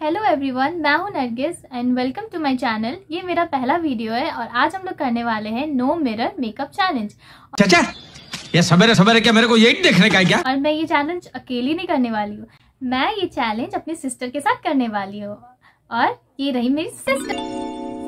Hello everyone मैं हूँ Nargis and welcome to my channel ये मेरा पहला वीडियो है और आज हम लोग करने वाले हैं नो मिरर मेकअप चैलेंज चाचा ये सवेरे सवेरे क्या मेरे को यही देखने का है क्या? और मैं ये चैलेंज अकेली नहीं करने वाली हूँ. मैं ये चैलेंज अपनी सिस्टर के साथ करने वाली हूँ. और ये रही मेरी सिस्टर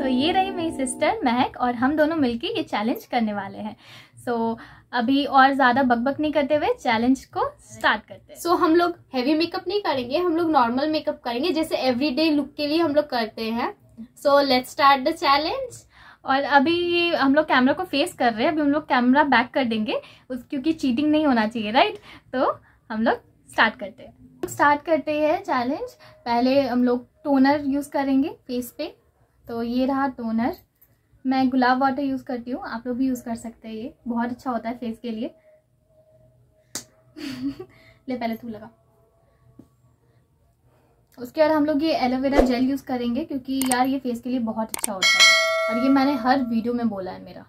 सो ये रही मेरी सिस्टर महक और हम दोनों मिलके ये चैलेंज करने वाले हैं. सो so, अभी और ज़्यादा बकबक नहीं करते हुए चैलेंज को स्टार्ट करते हैं। सो so, हम लोग हैवी मेकअप नहीं करेंगे हम लोग नॉर्मल मेकअप करेंगे जैसे एवरीडे लुक के लिए हम लोग करते हैं। So let's start the challenge और अभी हम लोग कैमरा को फेस कर रहे हैं अभी हम लोग कैमरा बैक कर देंगे उस क्योंकि चीटिंग नहीं होना चाहिए राइट तो हम लोग स्टार्ट करते हैं। स्टार्ट करते हैं चैलेंज पहले हम लोग टोनर यूज़ करेंगे फेस पे। तो ये रहा टोनर मैं गुलाब वाटर यूज़ करती हूँ, आप लोग भी यूज़ कर सकते हैं ये। बहुत अच्छा होता है फेस के लिए। ले पहले तू लगा। उसके बाद हम लोग ये एलोवेरा जेल यूज़ करेंगे, क्योंकि यार ये फेस के लिए बहुत अच्छा होता है। और ये मैंने हर वीडियो में बोला है मेरा।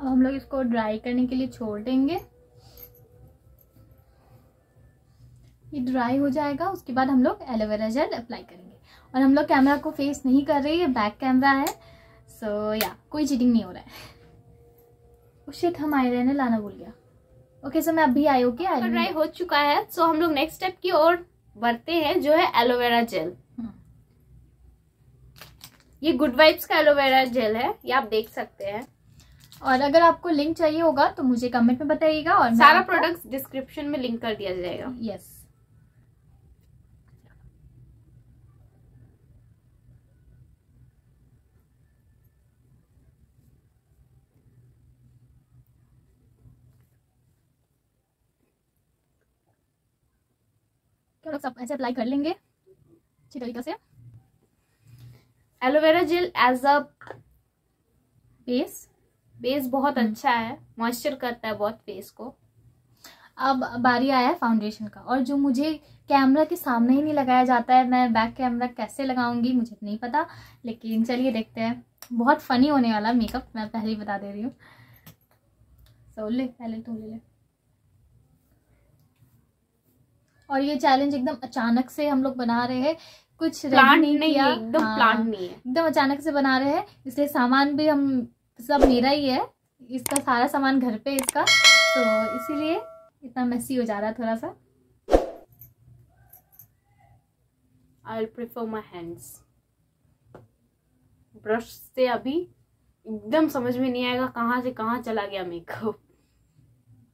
अब हम लोग इसको ड्राई करने के लिए छोड़ देंगे। ये ड्राई हो जाएगा उसके बाद हम लोग एलोवेरा जेल अप्लाई करेंगे। और हम लोग कैमरा को फेस नहीं कर रहे ये बैक कैमरा है। सो so, या yeah, कोई चीटिंग नहीं हो रहा है। शिट हम आई रहने लाना भूल गया। ओके सो मैं अभी आई ओके आई ड्राई हो चुका है। सो so, हम लोग नेक्स्ट स्टेप की ओर बढ़ते हैं जो है एलोवेरा जेल हम्म। ये गुड वाइब्स का एलोवेरा जेल है ये आप देख सकते हैं। और अगर आपको लिंक चाहिए होगा तो मुझे कमेंट में बताइएगा और सारा प्रोडक्ट्स डिस्क्रिप्शन में लिंक कर दिया जाएगा। यस सब ऐसे अप्लाई कर लेंगे अच्छी तरीके से। Aloe vera gel as a base base बहुत हम्म। अच्छा है मॉइस्चर करता है बहुत फेस को। अब बारी आया है फाउंडेशन का और जो मुझे कैमरा के सामने ही नहीं लगाया जाता है मैं बैक कैमरा कैसे लगाऊँगी मुझे नहीं पता लेकिन चलिए देखते हैं। बहुत फनी होने वाला मेकअप मैं पहले ही बता दे रही हूँ। सो ले पहले तू ले ले। और ये चैलेंज एकदम अचानक से हम लोग बना रहे हैं। कुछ प्लान नहीं, नहीं किया। एकदम हाँ, प्लान नहीं है। एकदम अचानक से बना रहे हैं इसलिए सामान भी हम सब मेरा ही है। इसका सारा सामान घर पे इसका। तो इसीलिए इतना मेसी हो जा रहा है थोड़ा सा। I prefer my hands brush से अभी एकदम समझ में नहीं आएगा कहाँ से कहाँ चला गया मेकअप।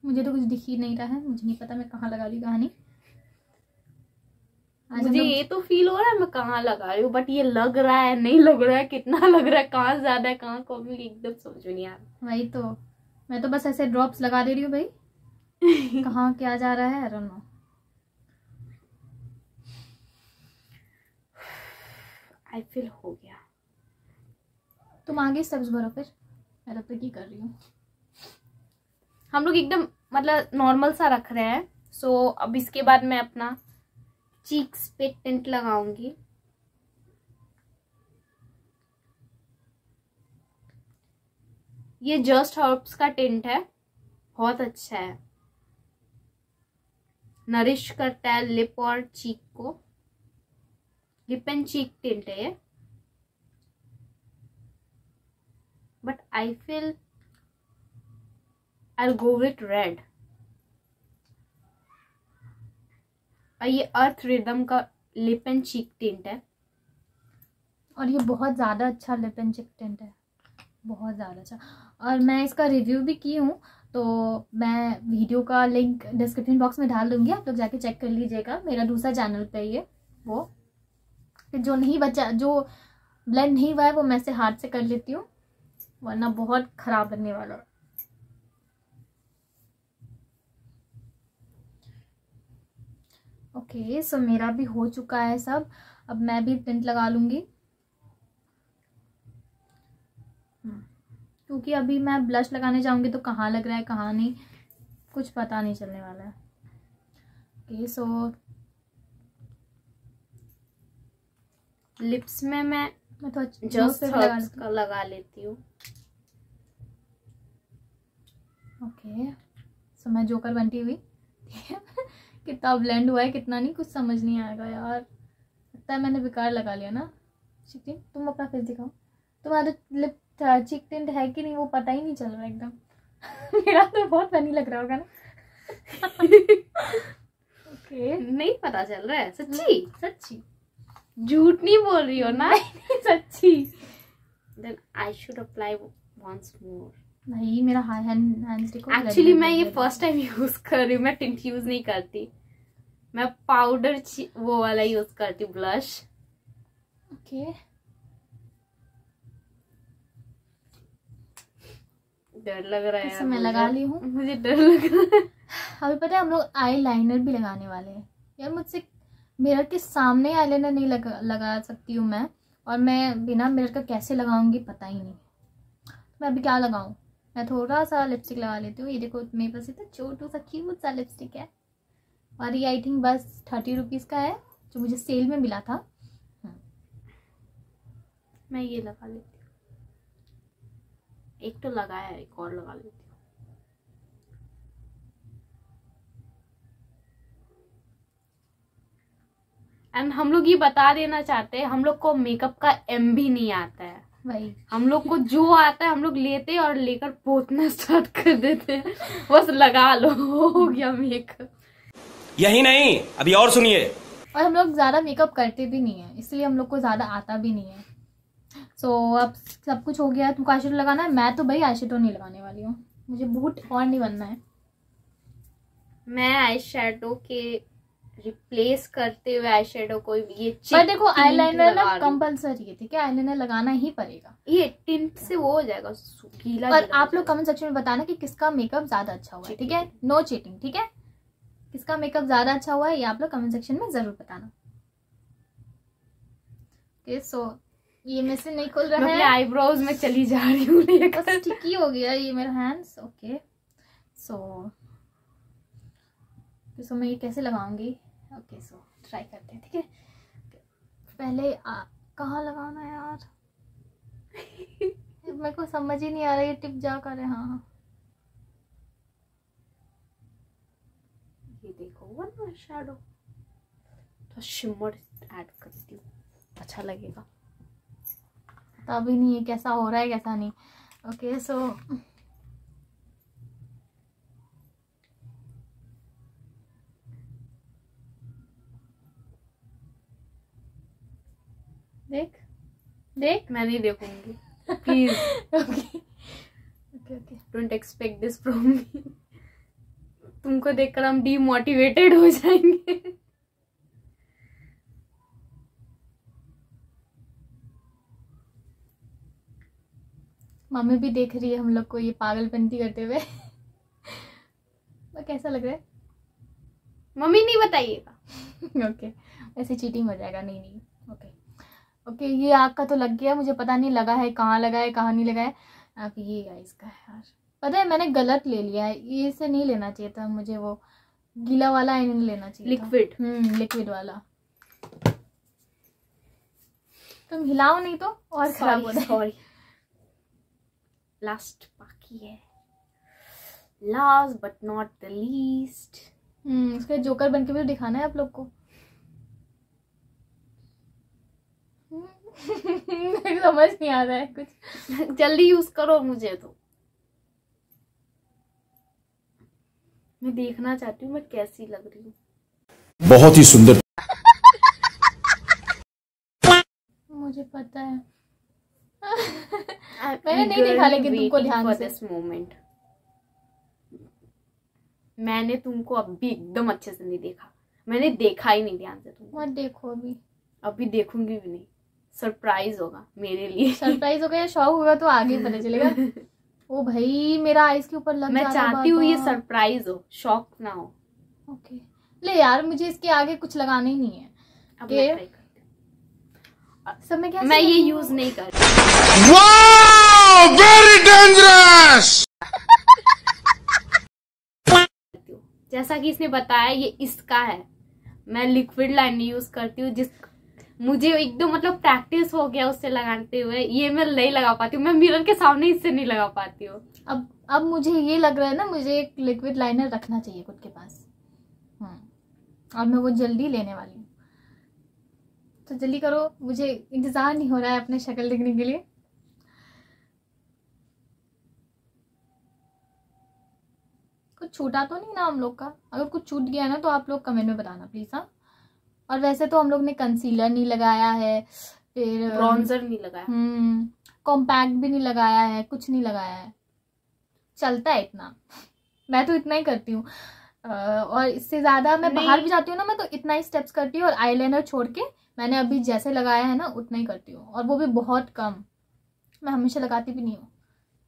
मुझे तो कुछ दिख ही नहीं रहा है। मुझे नहीं पता मैं कहाँ लगा ली कहानी। मुझे ये तो फील हो रहा है मैं कहाँ लगा रही हूँ बट ये लग रहा है नहीं लग रहा है कितना लग रहा है कहाँ ज़्यादा है कहाँ कम एकदम समझ में नहीं आ रहा। वही तो। मैं तो बस ऐसे ड्रॉप्स लगा दे रही हूँ भाई। कहाँ क्या जा रहा है नो आई फील हो गया। तुम आगे स्टेप्स भरो फिर। मैं तब तक ही कर रही हूँ। हम लोग एकदम मतलब नॉर्मल सा रख रहे हैं। सो so, अब इसके बाद मैं अपना चीक्स पे टेंट लगाऊँगी। ये जस्ट हर्ब्स का टेंट है। बहुत अच्छा है। नरिश करता है लिप और चीक को। लिप एंड चीक टेंट है ये। But I feel I go with red और ये अर्थ रिदम का लिप एंड चीक टेंट है। और ये बहुत ज़्यादा अच्छा लिप एंड चिक टेंट है। बहुत ज़्यादा अच्छा। और मैं इसका रिव्यू भी की हूँ तो मैं वीडियो का लिंक डिस्क्रिप्शन बॉक्स में डाल दूँगी, आप लोग जाके चेक कर लीजिएगा। मेरा दूसरा चैनल पे ये, वो। जो नहीं बचा, जो ब्लेंड नहीं हुआ है, वो मैं से हाथ से कर लेती हूँ, वरना बहुत ख़राब बनने वाला। है ओके सो मेरा भी हो चुका है सब। अब मैं भी प्रिंट लगा लूँगी। हम्म, क्योंकि अभी मैं ब्लश लगाने जाऊँगी तो कहाँ लग रहा है कहाँ नहीं कुछ पता नहीं चलने वाला है। ओके सो लिप्स में मैं मैं तो जस्ट हर्ब्स का लगा लेती हूँ। ओके सो मैं जोकर बनती हुई। कितना ब्लेंड हुआ है कितना नहीं कुछ समझ नहीं आएगा यार। लगता है मैंने बेकार लगा लिया ना। चिकन तुम अपना फेस दिखाओ। तुम्हारा लिप चिक टिंट है कि नहीं वो पता ही नहीं चल रहा एकदम। मेरा तो बहुत फनी लग रहा होगा ना। ओके नहीं पता चल रहा है सच्ची? सच्ची। झूठ नहीं बोल रही हो ना? सच्ची। Then I should apply once more भाई मेरा हाई हैंड एक्चुअली मैं ये फ़र्स्ट टाइम यूज़ कर रही हूँ मैं टिंट यूज़ नहीं करती। मैं पाउडर वो वाला यूज़ करती हूँ ब्लश ओके डर लग रहा है मैं लगा ली हूँ। मुझे डर लग रहा है। अभी पता है हम लोग आई लाइनर भी लगाने वाले हैं। यार मुझसे मिरर के सामने आई लाइनर नहीं लगा लगा सकती हूँ मैं। और मैं बिना मिरर का कैसे लगाऊँगी पता ही नहीं। तो मैं अभी क्या लगाऊँ? मैं थोड़ा सा लिपस्टिक लगा लेती हूँ। ये देखो, मेरे पास इतना छोटू सा क्यूट सा लिपस्टिक है। और ये आई थिंक बस थर्टी रुपीज़ का है, जो मुझे सेल में मिला था। मैं ये लगा लेती हूँ। एक तो लगाया है एक और लगा लेती हूँ। एंड हम लोग ये बता देना चाहते हैं, हम लोग को मेकअप का एम भी नहीं आता है। वही हम लोग को जो आता है हम लोग लेते हैं और लेकर पोतना स्टार्ट कर देते हैं। बस लगा लो हो गया मेकअप यही नहीं अभी और सुनिए। और हम लोग ज़्यादा मेकअप करते भी नहीं है इसलिए हम लोग को ज़्यादा आता भी नहीं है। सो so, अब सब कुछ हो गया है तुमको आई लगाना है? मैं तो भाई आई नहीं लगाने वाली हूँ। मुझे बूट और नहीं बनना है। मैं आई के रिप्लेस करते हुए आई शेडो को ये पर देखो आईलाइनर ना कंपलसरी है। ठीक है? आईलाइनर लगाना ही पड़ेगा। ये टिंट से वो हो जाएगा गीला और आप लोग कमेंट सेक्शन में बताना कि किसका मेकअप ज़्यादा अच्छा हुआ है ठीक है? नो चीटिंग ठीक है? किसका मेकअप ज़्यादा अच्छा हुआ है ये आप लोग कमेंट सेक्शन में ज़रूर बताना। ओके सो ये में से नहीं खुल रहा है। आईब्रोज में चली जा रही हूँ स्टिकी हो गया ये मेरा हैंड्स ओके सो सो मैं ये कैसे लगाऊँगी? ओके सो ट्राई करते हैं, ठीक है? पहले कहाँ लगाना है यार? मेरे को समझ ही नहीं आ रहा, ये टिप जा कर हाँ हाँ ये देखो वन शैडो तो शिमर ऐड करती हूँ अच्छा लगेगा। पता भी नहीं है कैसा हो रहा है, कैसा नहीं। ओके सो देख। देख मैं नहीं देखूँगी। Please okay okay okay don't expect this from me तुमको देखकर हम डीमोटिवेटेड हो जाएँगे। मम्मी भी देख रही है हम लोग को ये पागलपंती करते हुए। कैसा लग रहा है? मम्मी नहीं बताइएगा। Okay okay. ऐसे चीटिंग हो जाएगा। नहीं नहीं. ओके ओके ये आग का तो लग गया मुझे पता नहीं लगा है कहाँ लगा है कहाँ नहीं लगा है। आप ये गाइस का है यार। पता है मैंने गलत ले लिया है ये से नहीं लेना चाहिए था मुझे वो गीला वाला आई नहीं लेना चाहिए लिक्विड हम्म लिक्विड वाला। तुम हिलाओ नहीं तो और खराब हो सॉरी लास्ट बाकी है। Last but not the least हम्म उसका जोकर बन के भी दिखाना है आप लोग को। समझ नहीं आ रहा है कुछ। जल्दी यूज़ करो मुझे तो। मैं देखना चाहती हूँ मैं कैसी लग रही हूँ। बहुत ही सुंदर। मुझे पता है। मैंने नहीं देखा लेकिन तुमको ध्यान से। दिस मोमेंट मैंने तुमको अभी एकदम अच्छे से नहीं देखा। मैंने देखा ही नहीं ध्यान से तुमको। मत देखो अभी। अभी देखूँगी भी नहीं। सरप्राइज़ होगा मेरे लिए। सरप्राइज़ होगा या शौक होगा तो आगे पता चलेगा। ओ भाई मेरा आइस के ऊपर लग मैं चाहती हूँ ये सरप्राइज़ हो शौक ना हो। ओके ले यार मुझे इसके आगे कुछ लगाना ही नहीं है। अब मैं try करती हूँ। सब मैं क्या मैं ये यूज़ नहीं करती वेरी डेंजरस जैसा कि इसने बताया ये इसका है। मैं लिक्विड लाइनर यूज़ करती हूँ जिस मुझे एकदम मतलब प्रैक्टिस हो गया उससे लगाते हुए। ये मैं नहीं लगा पाती हूँ। मैं मिरर के सामने इससे नहीं लगा पाती हूँ। अब अब मुझे ये लग रहा है ना, मुझे एक लिक्विड लाइनर रखना चाहिए खुद के पास। हम्म। और मैं वो जल्दी लेने वाली हूँ। तो जल्दी करो, मुझे इंतज़ार नहीं हो रहा है अपने शक्ल देखने के लिए। कुछ छूटा तो नहीं ना हम लोग का? अगर कुछ छूट गया ना तो आप लोग कमेंट में बताना प्लीज़ हाँ? और वैसे तो हम लोग ने कंसीलर नहीं लगाया है फिर ब्रॉन्जर नहीं लगाया। हम्म कॉम्पैक्ट भी नहीं लगाया है कुछ नहीं लगाया है। चलता है इतना। मैं तो इतना ही करती हूँ। और इससे ज़्यादा मैं बाहर भी जाती हूँ ना मैं तो इतना ही स्टेप्स करती हूँ और आईलाइनर छोड़ के मैंने अभी जैसे लगाया है ना उतना ही करती हूँ। और वो भी बहुत कम। मैं हमेशा लगाती भी नहीं हूँ।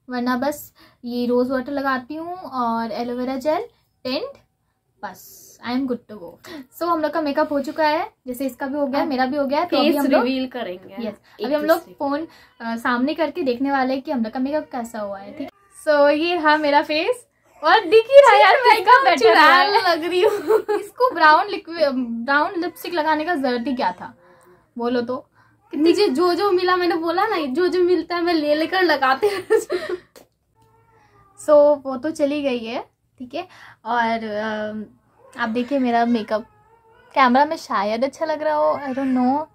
वरना बस ये रोज़ वाटर लगाती हूँ और एलोवेरा जेल टेंट बस I am good to go so हम लोग का मेकअप हो चुका है जैसे इसका भी हो गया मेरा भी हो गया तो अभी हम लोग रिवील करेंगे। यस एक अभी हम लोग फ़ोन सामने करके देखने वाले हैं कि हम लोग का मेकअप कैसा हुआ है ठीक सो ये रहा मेरा फेस और दिख ही रहा यार है। चुड़ैल लग रही हूँ। इसको ब्राउन लिक्विड ब्राउन लिपस्टिक लगाने का ज़रूरत ही क्या था? बोलो तो। मुझे जो जो मिला मैंने बोला ना जो जो मिलता है मैं ले लेकर लगाते सो वो तो चली गई है। ठीक है? और आप देखिए मेरा मेकअप कैमरा में शायद अच्छा लग रहा हो आई डोंट नो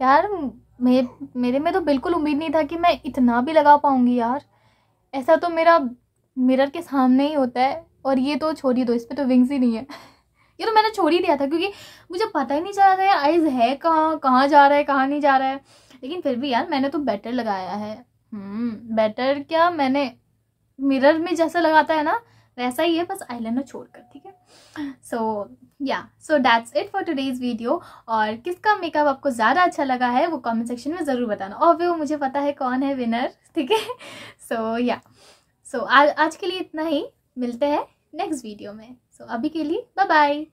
यार मे, मेरे में तो बिल्कुल उम्मीद नहीं था कि मैं इतना भी लगा पाऊँगी यार। ऐसा तो मेरा मिरर के सामने ही होता है और ये तो छोड़ ही दो इस पर तो विंग्स ही नहीं है। ये तो मैंने छोड़ ही दिया था क्योंकि मुझे पता ही नहीं चला था यार आइज़ है कहाँ कहाँ जा रहा है कहाँ नहीं जा रहा है। लेकिन फिर भी यार मैंने तो बेटर लगाया है। हम्म बेटर क्या मैंने मिरर में जैसा लगाता है ना वैसा ही है बस आईलाइनर छोड़कर ठीक है? सो या so that's it for today's video और किसका मेकअप आपको ज़्यादा अच्छा लगा है वो कमेंट सेक्शन में ज़रूर बताना। और वो मुझे पता है कौन है विनर ठीक है? सो या सो आज के लिए इतना ही। मिलते हैं नेक्स्ट वीडियो में। सो so, अभी के लिए बाय बाय